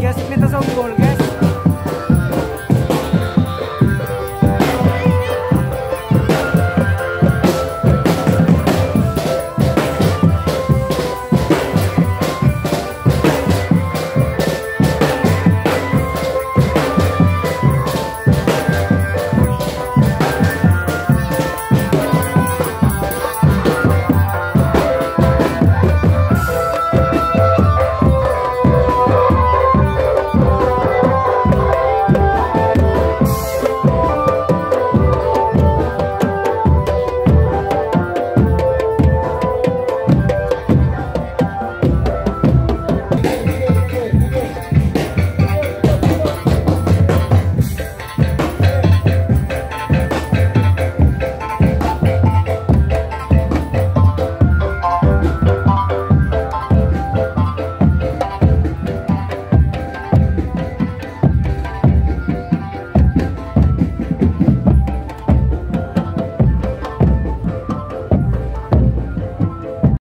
gas तो सब खोल के